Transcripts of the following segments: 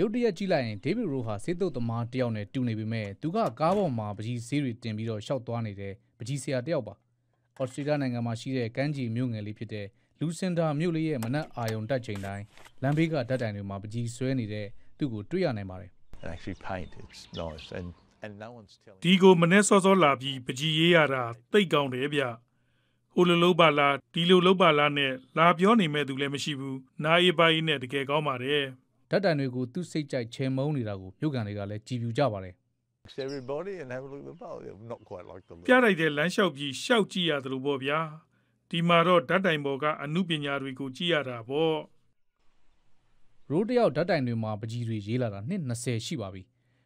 ရုတ်တရက်ကြည့်လိုက်ရင်ဒေးဗစ်ရိုဟာစေတုတ်သမားတယောက်နဲ့တူနေပေမဲ့သူကကားပေါ်မှာပကြီးဆေးတွေတင်ပြီးတော့ရှောက်သွားနေတဲ့ပကြီးဆရာတယောက်ပါဩစတြေးလျနိုင်ငံမှာရှိတဲ့ကမ်းခြေမြို့ငယ်လေးဖြစ်တဲ့လူစင်တာမြို့လေးရဲ့မနက်အာယုံတက်ချိန်တိုင်းလမ်းဘေးကဓာတ်တိုင်တွေမှာပကြီးဆွဲနေတဲ့သူ့ကိုတွေ့ရနိုင်ပါတယ် and actually paint. It's nice, and and no one's telling. ဒီကိုမနေ့စောစောလာပြီးပကြီးရေးရတာတိတ်ကောင်းတယ်ဗျဟိုလိုလုံးပါလားဒီလိုလုံးပါလားနဲ့လာပြောနေမဲ့သူလည်းမရှိဘူးနားအေးပိုင်းနဲ့တကယ်ကောင်းပါတယ် ဓာတ်တိုင်တွေကိုသူ့စိတ်ကြိုက်ချေမုန်းနေတာကိုမြို့ကန်တွေကလည်းကြည်ပြူကြပါတယ် everybody and have a look at the bowl. Yeah, Not quite like the ပြလိုက်တဲ့လမ်းလျှောက်ပြီးရှောက်ကြည့်ရတယ်လို့ပေါ့ဗျာဒီမှာတော့ဓာတ်တိုင်ပေါ်ကအမှုပညာတွေကိုကြည့်ရတာပေါ့ရိုးတယောက်ဓာတ်တိုင်တွေမှာပကြီးတွေရေးလာတာနှစ်20ရှိပါပြီ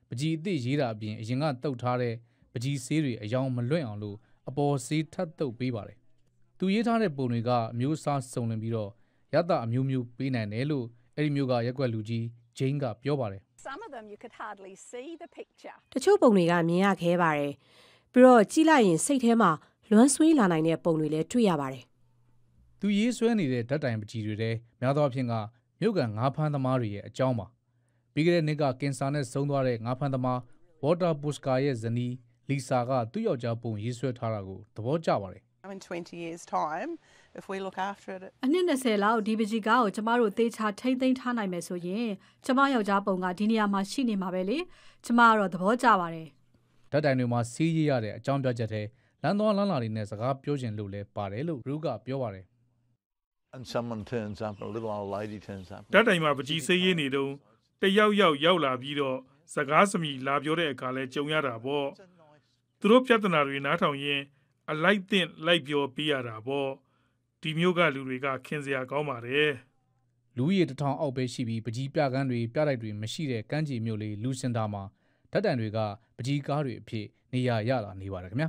ပကြီးအစ်စ်ရေးတာအပြင်အရင်ကတုတ်ထားတဲ့ပကြီးဆေးတွေအယောင်မလွင့်အောင်လို့အပေါ်ဆေးထပ်တုတ်ပေးပါတယ်သူရေးထားတဲ့ပုံတွေကအမျိုးအစားစုံလင်ပြီးတော့ရတအမျိုးမျိုးပေးနိုင်တယ်လို့ အဲ့ဒီမျိုးကရက်ွက်လူကြီးဂျိန်းကပြောပါတယ် Some of them you could hardly see the picture. တချို့ပုံတွေကမြင်ရခဲပါတယ်ပြီးတော့ကြည့်လိုက်ရင်စိတ်ထဲမှာလွမ်းဆွေးလာနိုင်တဲ့ပုံတွေလည်းတွေ့ရပါတယ်သူရေးဆွဲနေတဲ့ဓာတ်တိုင်ပကြီးတွေထဲများသောအားဖြင့်ကမြို့ကန်ငါးဖမ်းသမားတွေရဲ့အကြောင်းပါပြီးခဲ့တဲ့နှစ်ကကင်ဆာနဲ့ဆုံးသွားတဲ့ငါးဖမ်းသမားဝေါ်တာပုစကာရဲ့ဇနီးလီဆာကသူ့ယောက်ျားပုံရေးဆွဲထားတာကိုသဘောကျပါတယ် In 20 years' time, if we look after it, အနှစ်20လောက်ဒီပကြီးကားကိုကျမတို့သေချာထိမ့်သိမ်းထားနိုင်မယ်ဆိုရင်ကျမယောက်ျားပုံကဒီနေရာမှာရှိနေမှာပဲလေကျမကတော့သဘောကျပါတယ်ဓာတ်တိုင်တွေမှာစီးရရတဲ့အကြောင်းပြချက်တဲ့လမ်းသွားလမ်းလာတွေနဲ့စကားပြောချင်လို့လဲပါတယ်လို့ရူကပြောပါတယ် and someone turns up, a little old lady turns up. ဓာတ်တိုင်မှာပကြီးဆေးရေးနေတုံးတယောက်ယောက်ရောက်လာပြီးတော့စကားစမြည်လာပြောတဲ့အခါလဲကြုံရတာပေါ့သူတို့ပြဿနာတွေနားထောင်ရင် အလိုက်တင်လိုက်ပြောပေးရတာပေါ့ဒီမျိုးကလူတွေကခင်စရာကောင်းပါတယ်လူကြီးတစ်ထောင်အောက်ပဲရှိပြီးပကြီးပြကန်းတွေပြတိုက်တွေမရှိတဲ့ကမ်းခြေမြို့လေးလူစင်တာမှာဓာတ်တိုင်တွေကပကြီးကားတွေအဖြစ်နေရာရလာနေပါတယ်ခင်ဗျာ